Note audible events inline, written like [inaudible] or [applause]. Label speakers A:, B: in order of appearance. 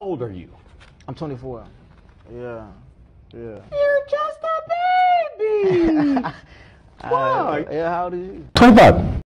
A: old are you?
B: I'm 24. Yeah. Yeah.
A: You're just a baby. [laughs]
B: Uh, yeah, how old are you?
A: 25.